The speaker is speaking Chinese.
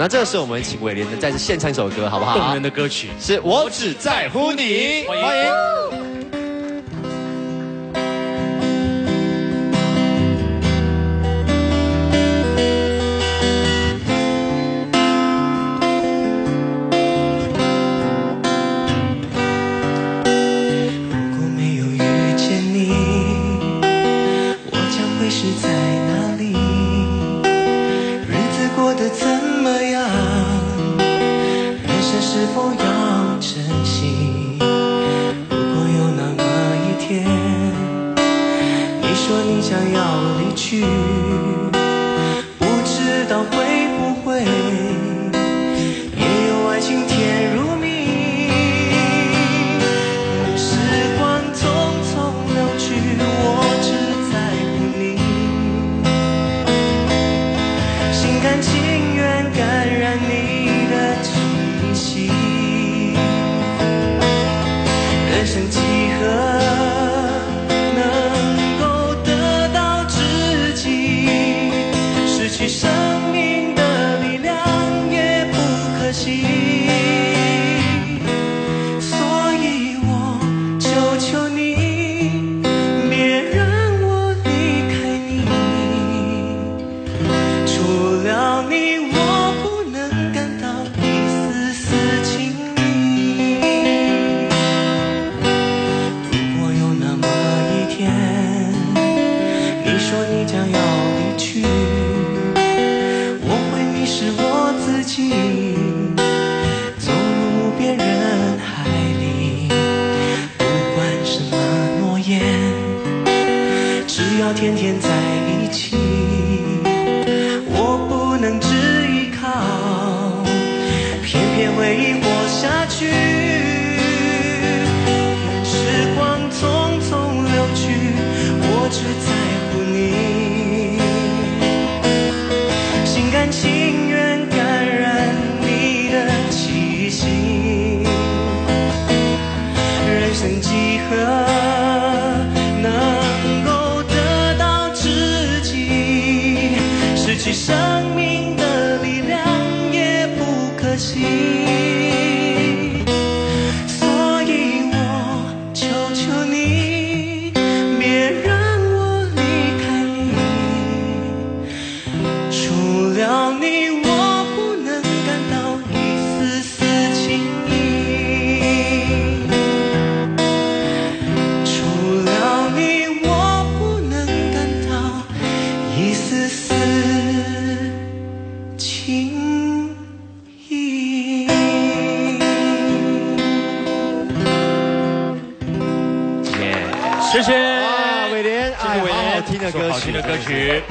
那这个时候我们请伟廉呢再次献唱一首歌，好不好？动人的歌曲，是我只在乎你，欢迎欢迎。如果没有遇见你，我将会是在说你将要离去，我会迷失我自己。走入无边人海里，不管什么诺言，只要天天在一起，我不能只依靠，偏偏回忆活下去。时光匆匆流去，我只在何能够得到知己？失去生命的力量也不可惜。谢谢，哇，伟廉，哎，谢谢伟廉，好好听的歌曲，好听的歌曲。